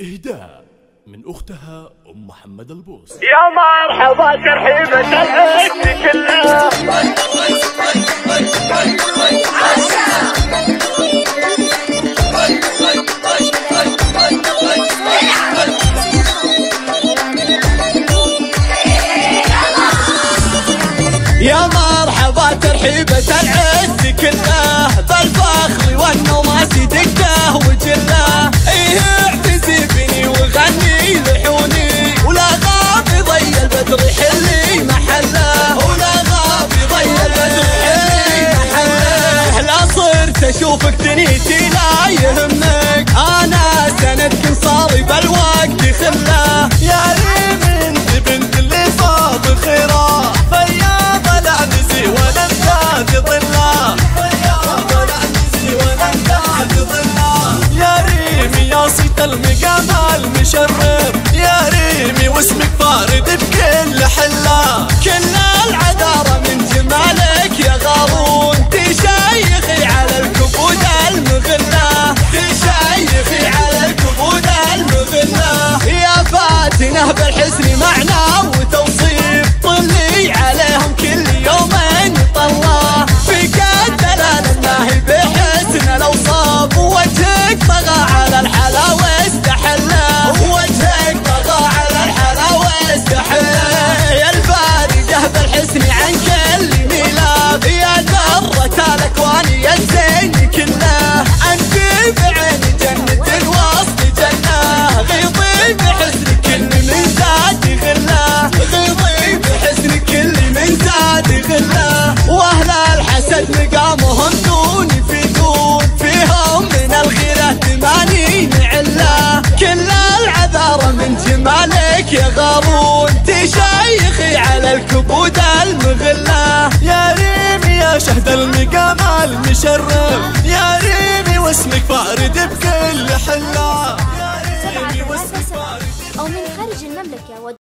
إهداء من أختها أم محمد البوس يا مرحبا ترحيبة العز كلها يا مرحبا ترحيبة العز كله صرت اشوفك دنيتي لا يهمك. أنا سندك صاري بالوقت خلة. يا ريم أنت بنت اللي صاب خيرة. فياض العنزي وأنا مزاد ظله فياض العنزي مزاد ظله يا ريمي يا صيت المقام المشرف. يا ريمي واسمك فارد بكل حلة. بالحسن معنى وتوصيف يا غارون تشيخي على الكبود المغله يا ريمي يا شهد المقام المشرف. يا ريمي واسمك فارد بكل حلة. يا ريمي واسمك فارد أو من خارج المملكة